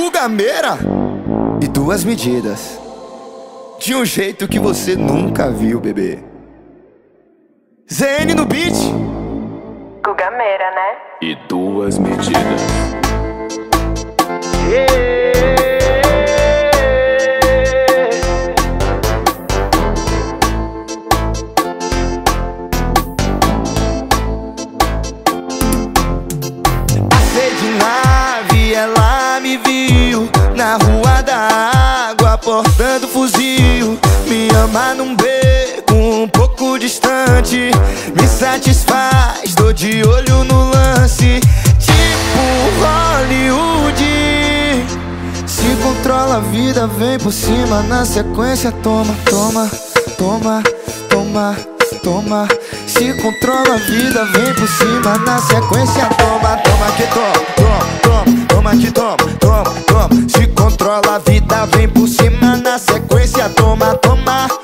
Gugameira e duas medidas. De um jeito que você nunca viu, bebê. ZN no beat. Gugameira, né? E duas medidas. Passei fuzil. Me ama num beco um pouco distante, me satisfaz, tô de olho no lance, tipo Hollywood. Se controla a vida, vem por cima na sequência, toma, toma, toma, toma, toma. Se controla a vida, vem por cima na sequência, toma, toma que toma, toma, toma, toma que toma, toma, toma. Se controla a vida, vem por cima na sequência, toma, toma, toma,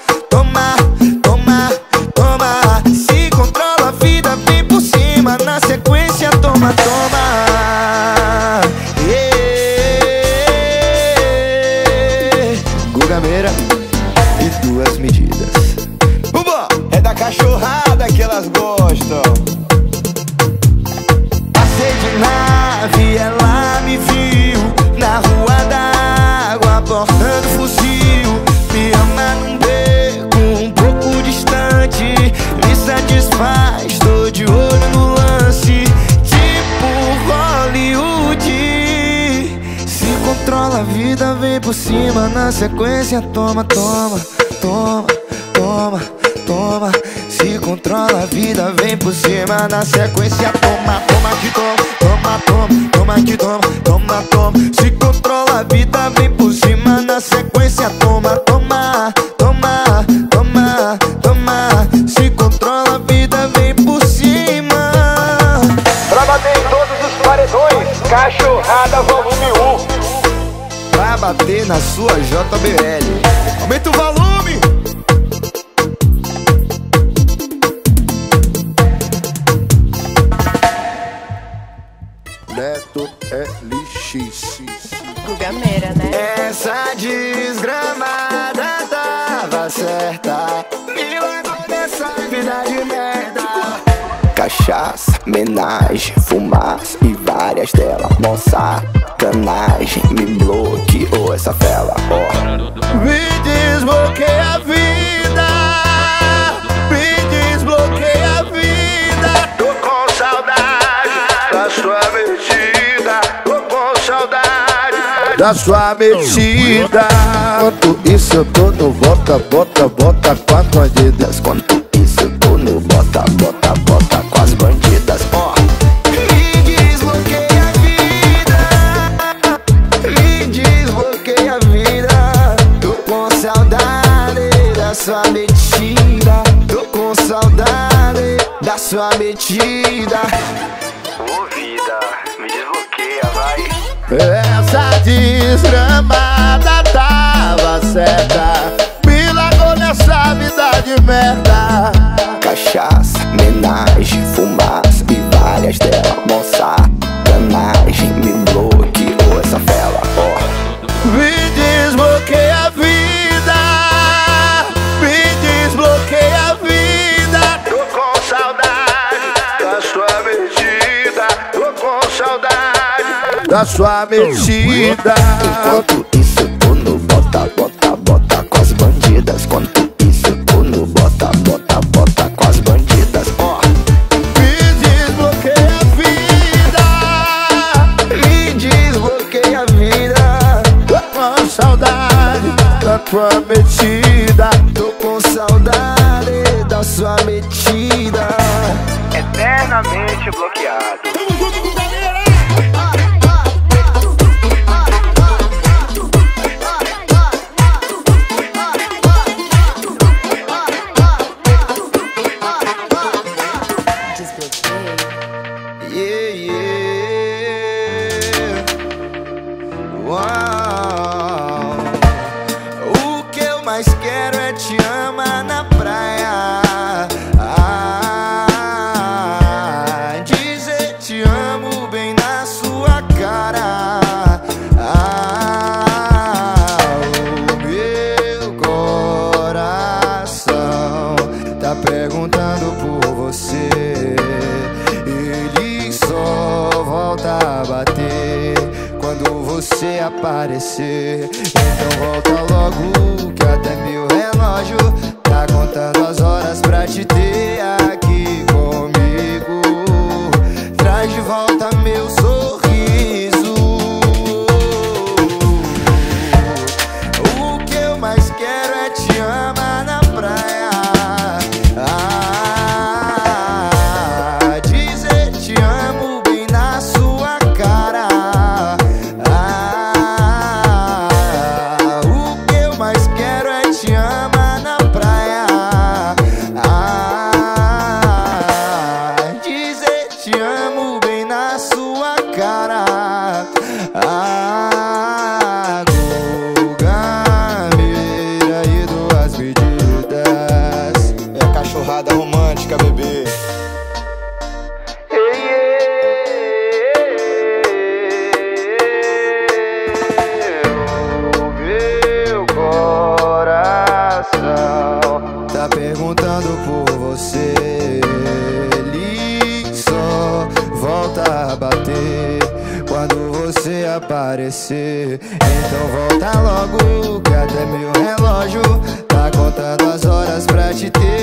controla a vida, vem por cima na sequência, toma, toma, toma, toma, toma. Se controla a vida, vem por cima na sequência, toma, toma que toma, toma, toma, toma que toma, toma, toma. Se controla a vida, vem por cima na sequência, toma, toma, toma, toma, toma. Se controla a vida, vem por cima. Pra bater em todos os paredões, cachorrada volume 1. Pra bater na sua JBL. Aumenta o volume! Neto LX. Gugameira, né? Essa desgramada tava certa. Me largou nessa vida de merda. Cachaça, menagem, fumaça e várias delas. Moça, canagem, me bloqueou essa fela. ó. Me desbloqueia a vida. Me desbloqueia a vida. Tô com saudade da sua metida. Tô com saudade da sua metida. Quanto isso eu tô no bota, bota, bota as bandidas. Quanto isso eu tô no bota, bota, bota desgramada tava certa. Me largou nessa vida de merda. Da sua metida. Enquanto isso tô no bota, bota, bota com as bandidas. Enquanto isso tô no bota, bota, bota com as bandidas. Ó. Me desbloqueia a vida. Me desbloqueia a vida. Tô com saudade da tua metida. Tô com saudade da sua metida. Eternamente bloqueado. Aparecer. Então volta logo, que até meu relógio tá contando as horas pra te ter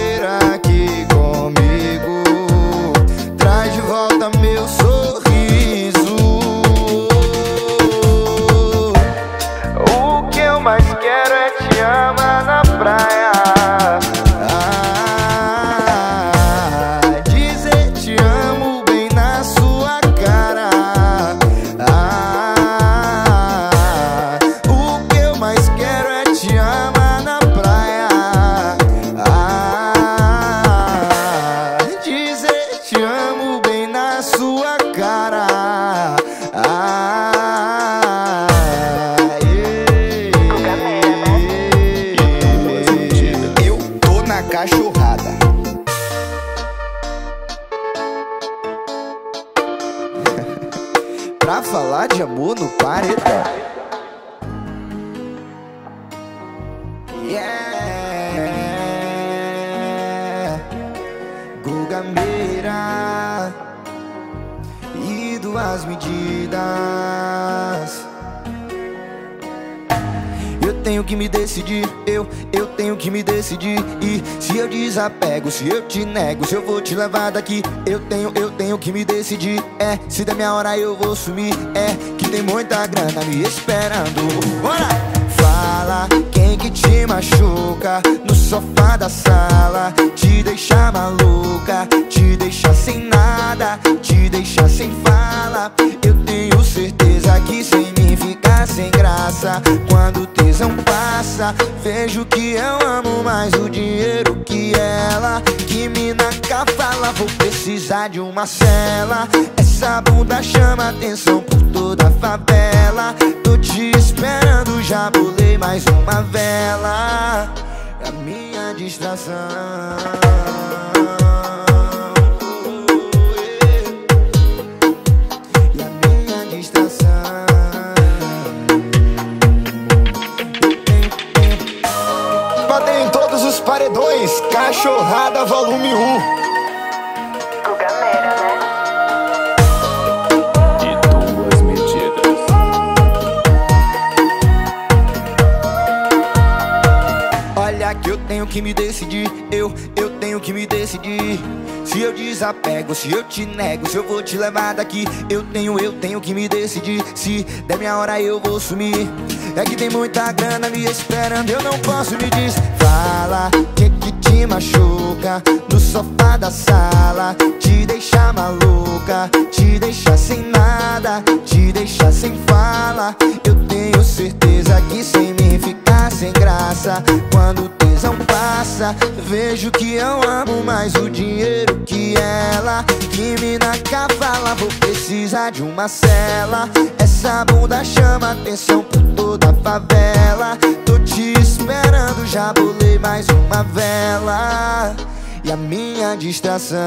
te nego, se eu vou te levar daqui, eu tenho, eu tenho que me decidir. É, se der minha hora eu vou sumir. É, que tem muita grana me esperando. Bora! Fala quem que te machuca no sofá da sala, te deixa maluca, te deixa sem nada, te deixa sem fala. Eu tenho certeza que sem mim fica sem graça. Quando o tesão passa, vejo que eu amo mais o dinheiro que ela. Que mina cafala, vou precisar de uma cela. Essa bunda chama atenção por toda a favela. Tô te esperando, já bolei mais uma vela. A minha distração. Paredões, cachorrada volume 1. Guga Meira, né? Duas medidas. Olha que eu tenho que me decidir, eu, eu tenho que me decidir. Se eu desapego, se eu te nego, se eu vou te levar daqui, eu tenho, eu tenho que me decidir. Se der minha hora eu vou sumir. É que tem muita grana me esperando, eu não posso me diz. Fala, que que te machuca no sofá da sala, te deixa maluca, te deixa sem nada, te deixa sem fala. Eu tenho certeza que sem mim fica sem graça. Quando o tesão passa, vejo que eu amo mais o dinheiro que ela. Que mina cavala, vou precisar de uma cela. Essa bunda chama atenção por toda a favela. Te esperando, já bolei mais uma vela. E a minha distração.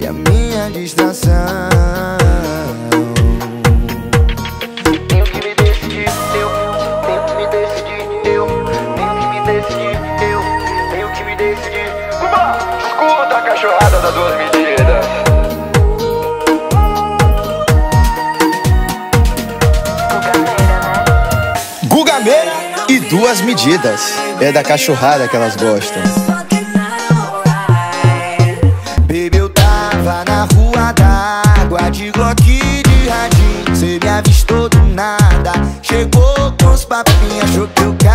E a minha distração. Duas medidas. É da cachorrada que elas gostam. Baby, eu tava na rua d'água De Glock de radinho Cê me avistou do nada Chegou com os papinhos Achou que eu caio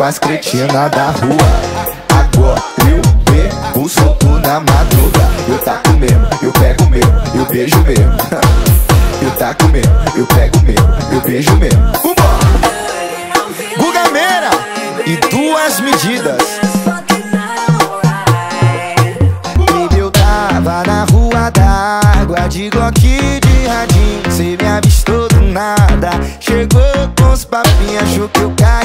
com as cretinas da rua. Agora eu bebo solto na madruga. Eu taco mesmo, eu pego mesmo, eu beijo mesmo. Eu taco mesmo, eu pego mesmo, eu beijo mesmo. Vambora! Guga Meira e duas medidas. Tava na rua d'água De Glock de radinho Cê me avistou do nada Chegou com os papinhos Achou que eu caio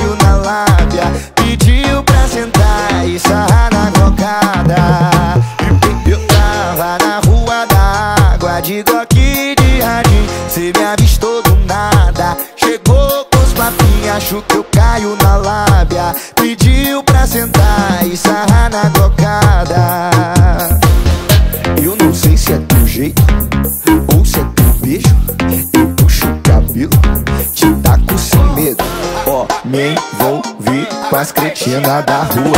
me envolvi com as cretinas da rua.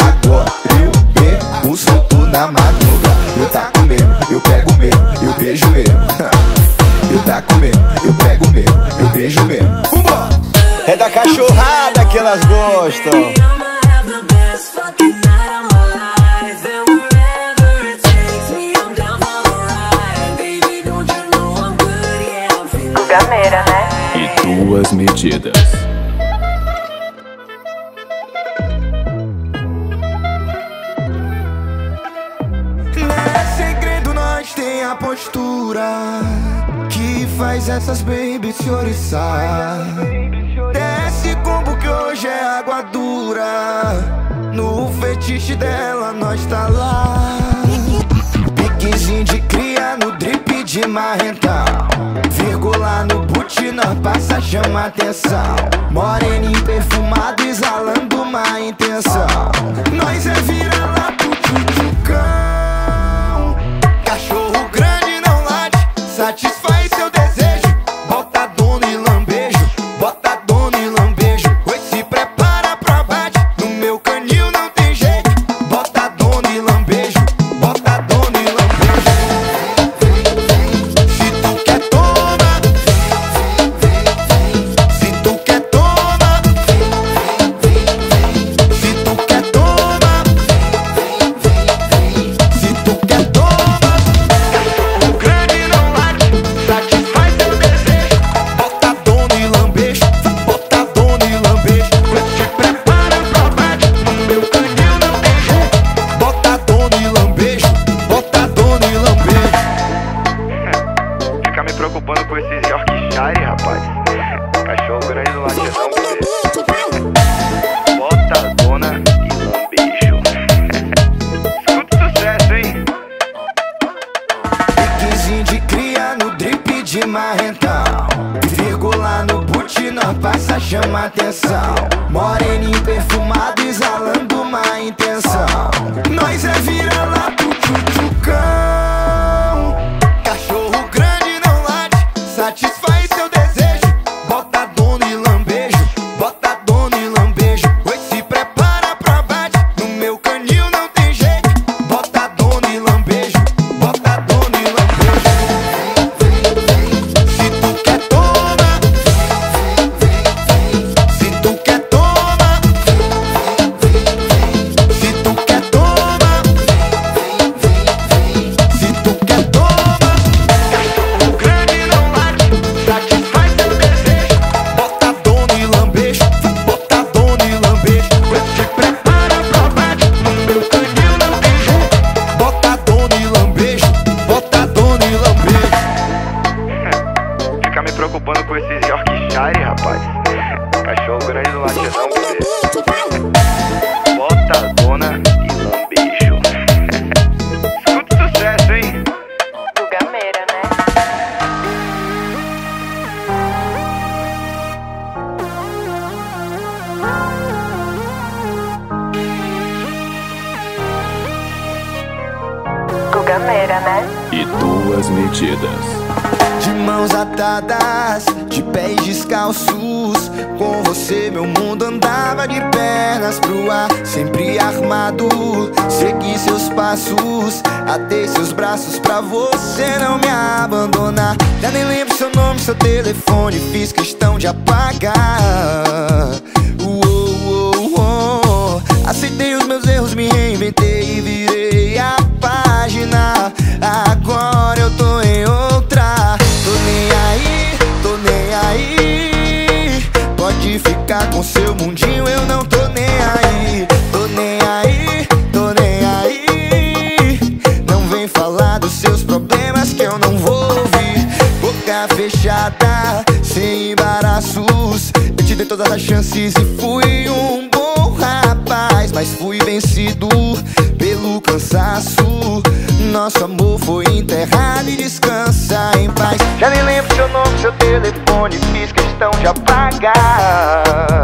Agora eu bebo solto na madruga. Eu taco mesmo, eu pego mesmo, eu beijo mesmo. Eu taco mesmo, eu pego mesmo, eu beijo mesmo. É da cachorrada que elas gostam. Guga Meira, né? E duas medidas. Que faz essas babies se oriçar. Desce combo que hoje é água dura. No fetiche dela, nós tá lá. Piquezinho de cria no drip de marrentão. Vírgula no boot, nós passa, chama atenção. Moreninho perfumado, exalando uma intenção. Nós é vira-lata, tchutchucão. Cachorro satisfaz seu marrentão Vírgula no boot, nós passa, chama atenção. Moreninho perfumado, exalando uma intenção. Nós é vira-lata, tchutchucão passos Atei seus braços pra você não me abandonar Já nem lembro seu nome, seu telefone Fiz questão de apagar Uou, uou, uou. Aceitei os meus erros, me reinventei chances e fui um bom rapaz Mas fui vencido pelo cansaço. Nosso amor foi enterrado e descansa em paz. Já nem lembro seu nome, seu telefone Fiz questão de apagar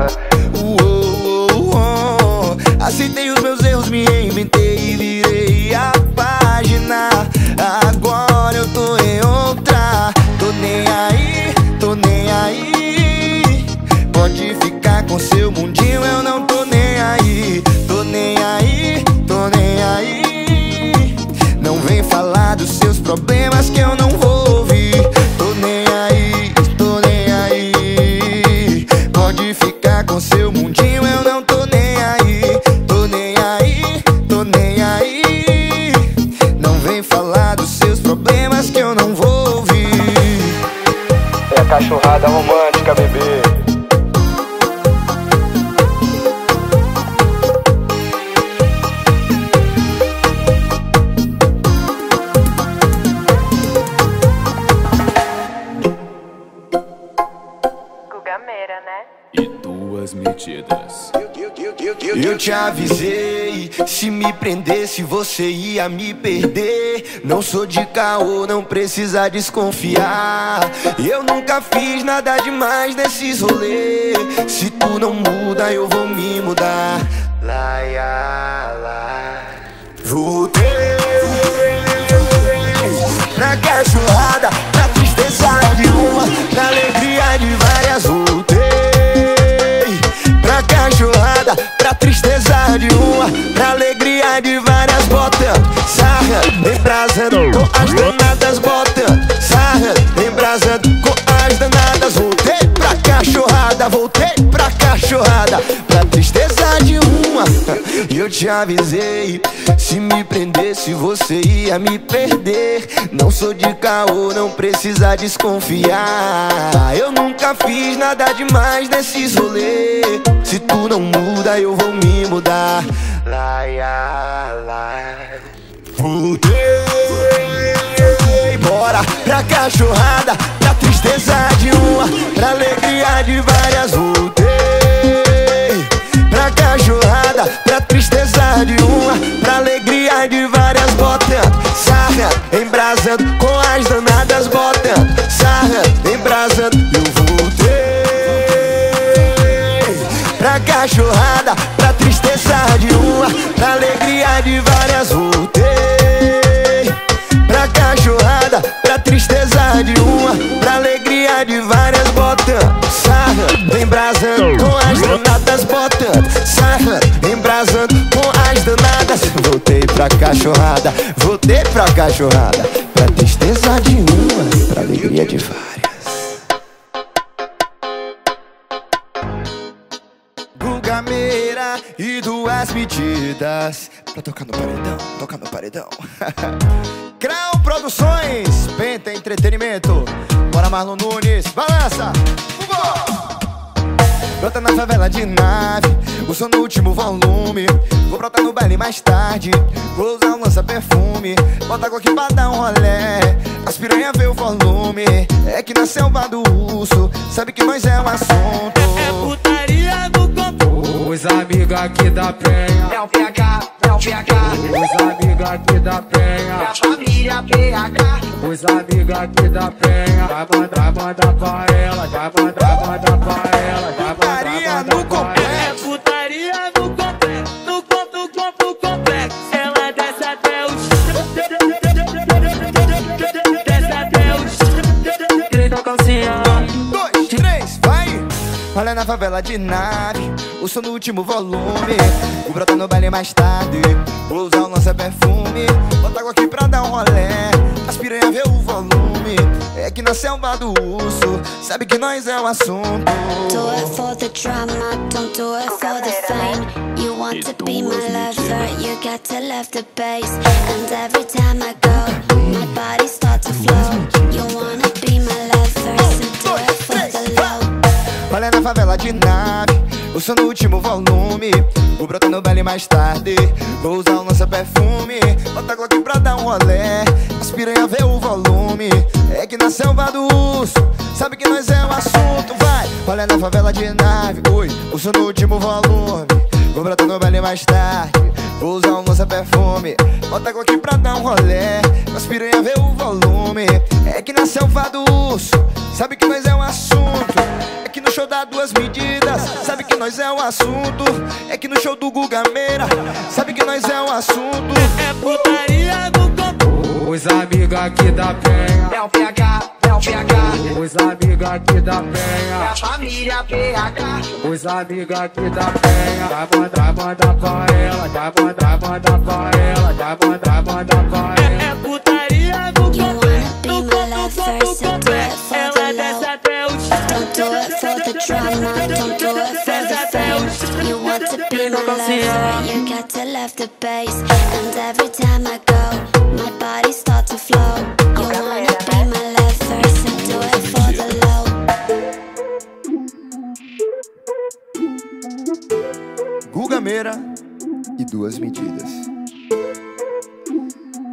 problemas que eu te avisei, se me prendesse você ia me perder. Não sou de caô, não precisa desconfiar. Eu nunca fiz nada demais nesses rolês. Se tu não muda, eu vou me mudar. Laia, lá. Voltei na cachorrada, na tristeza de uma, na alegria de várias. Voltei pra cachorrada, pra tristeza de uma, pra alegria de várias. Botando sarra, embrasando com as danadas. Botando sarra, embrasando com as danadas. Voltei pra cachorrada, voltei pra cachorrada, pra tristeza. E eu te avisei, se me prendesse você ia me perder. Não sou de caô, não precisa desconfiar. Eu nunca fiz nada demais nesses rolês. Se tu não muda, eu vou me mudar. Laia, laia. Voltei, bora pra cachorrada, pra tristeza de uma, pra alegria de várias. Voltei pra cachorrada, pra tristeza de uma, pra alegria de várias. Botando sarra, embrasando com as danadas. Botando sarra, embrasando. Eu voltei pra cachorrada, pra tristeza de uma, pra alegria de várias. Voltei pra cachorrada, Botando sarra, embrasando com as danadas. Voltei pra cachorrada, voltei pra cachorrada, pra tristeza de uma, pra alegria de várias. Gugameira e duas medidas Pra tocar no paredão, tocar no paredão Crão Produções, Penta Entretenimento Bora Marlon Nunes, balança Vambora! Brota na favela de nave, o som no último volume. Vou brotar no baile mais tarde, vou usar um lança-perfume. Bota Glock pra dar um rolé, as piranha vê o volume. É que na selva do urso, sabe que nós é um assunto. É putaria no copo. Os amigos aqui da penha. É o PH, até o PH. Os amigos aqui da penha. Da família PH. Os amigos aqui da penha. Vai mandar, manda pra ela. Vai mandar, manda pra ela. Vai putaria no complexo. É putaria no complexo. No complexo, no complexo. Ela desce até o chão. Desce até o chão. Calcinha. Um, dois, três, vai. Olha na favela de nave o som no último volume. O brota no baile mais tarde, vou usar o lança perfume. Bota água aqui pra dar um rolé, as piranha vê o volume. É que na selva do urso, sabe que nós é o assunto. Do it for the drama, don't do it for the fame. You want to be my lover, you got to love the bass. And every time I go, my body starts to flow. You wanna be my lover, so do it for the low. Olha na favela de nave, o som no último volume. Vou brotar no baile mais tarde, vou usar o lança perfume. Bota água aqui pra dar um rolé, as piranha vê o volume. É que na selva do urso, sabe que nós é o assunto, vai. Olha na favela de nave, oi, o som no último volume. Vou brotar no baile mais tarde, vou usar um lança perfume. Bota água aqui pra dar um rolé, as piranha vê o volume. É que na selva do urso, sabe que nós é o assunto. É que no show dá duas medidas, sabe que nós é o assunto. É que no show do Guga Meira, sabe que nós é o assunto. É putaria no campo. Os amigos aqui da penha. É o PH, é o PH. Os amigos aqui da É penha. família PH. Os amigos aqui da penha. Vai mandar, manda pra ela. Vai mandar, manda pra ela. Vai mandar, manda pra ela. É putaria no You wanna be my lover, so do it for the low. até o Don't do it for the drama, don't do it for the fame. You want to be my lover, you got to love the bass. And every time I go, my body duas medidas.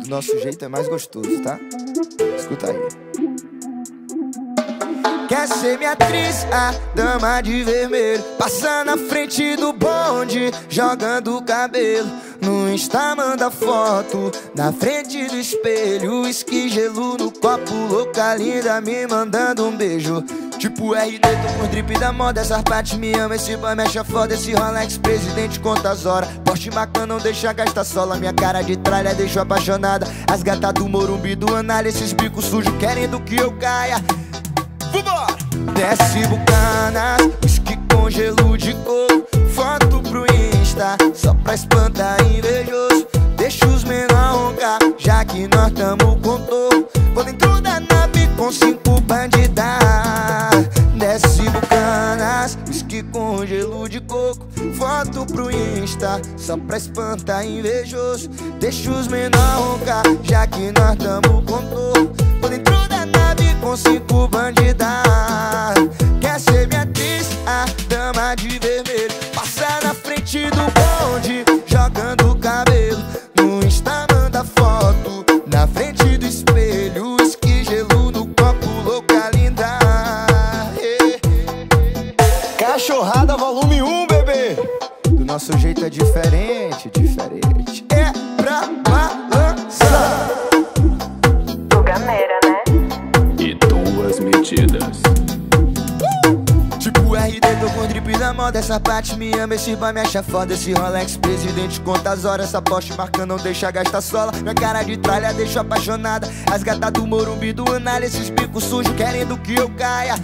Do nosso jeito é mais gostoso, tá? Escuta aí. Quer ser minha atriz, a dama de vermelho Passa na frente do bonde, jogando o cabelo No Insta manda foto, na frente do espelho Whisky gelo no copo, louca linda me mandando um beijo Tipo RD, tô com drip da moda Essas partes me ama, esse boy me acha foda Esse Rolex, presidente, conta as horas? Poste bacana, não deixa gastar sola Minha cara de tralha deixou apaixonada. As gatas do Morumbi, do análise Esses bicos sujos querendo que eu caia. Vambora! Desce bucanas, whisky com gelo de coco Foto pro Insta, só pra espantar invejoso. Deixa os menor roncar, já que nós tamo com touro Vou dentro da nave com cinco bandidas Foto pro Insta, só pra espantar invejoso Deixa os menor roncar, já que nós tamo touro Vou dentro da nave com cinco bandidas. Quer ser minha atriz, a dama de vermelho. Passa na frente do bonde, jogando o cabelo ama, esse boy me acha foda. Esse Rolex, presidente, conta as horas Essa Porsche marca? Não deixa gastar sola. Minha cara de tralha deixa apaixonada. As gatas do Morumbi, do análise Esses bicos sujos querendo que eu caia.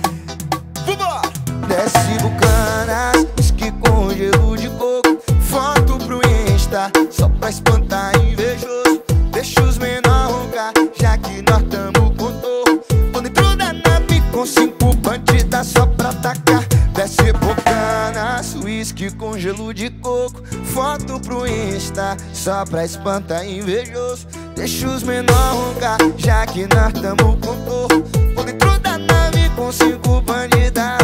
Vambora! Desce bucanas, whisky com gelo de coco. Foto pro Insta, só pra espantar Desce bucanas, whisky com gelo de coco. Foto pro Insta, só pra espantar invejoso. Deixa os menor roncar, já que nós tamo com touro Tô dentro da nave com cinco bandidas.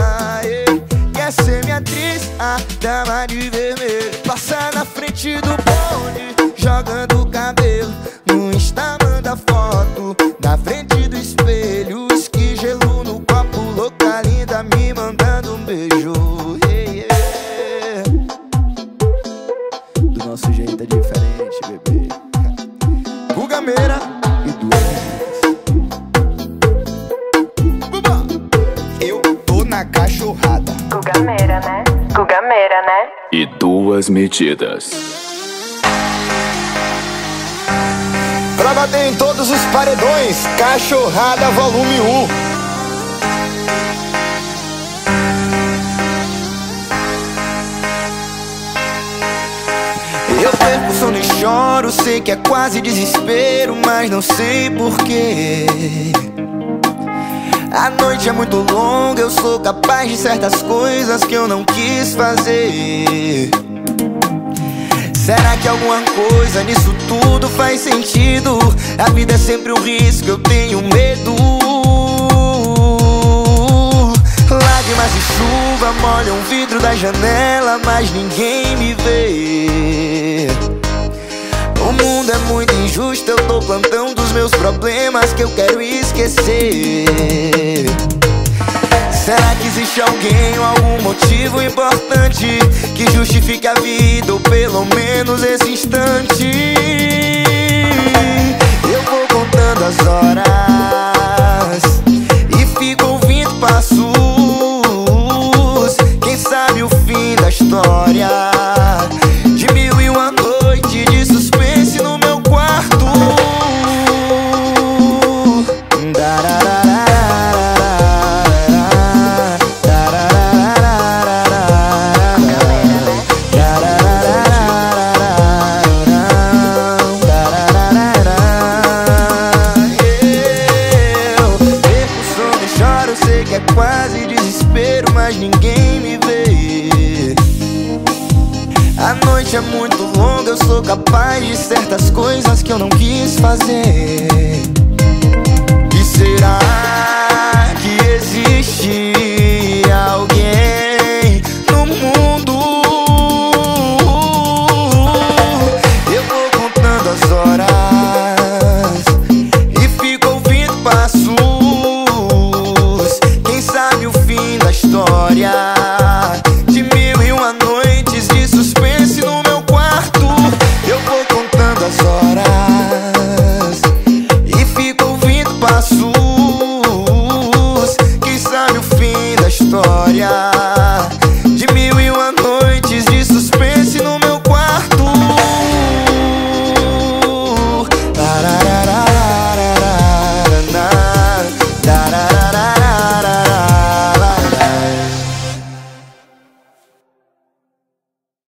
Quer ser minha atriz, a dama de vermelho. Passa na frente do bonde, jogando o cabelo. No Insta manda foto, boas medidas. Pra bater em todos os paredões, Cachorrada Volume 1. Eu perco sono e choro, sei que é quase desespero, mas não sei porquê. A noite é muito longa, eu sou capaz de certas coisas que eu não quis fazer. Será que alguma coisa nisso tudo faz sentido? A vida é sempre um risco, eu tenho medo. Lágrimas de chuva molham o vidro da janela, mas ninguém me vê. O mundo é muito injusto, eu tô plantando os meus problemas que eu quero esquecer. Será que existe alguém ou algum motivo importante que justifique a vida ou pelo menos esse instante? Eu vou contando as horas e fico ouvindo passos. Quem sabe o fim da história?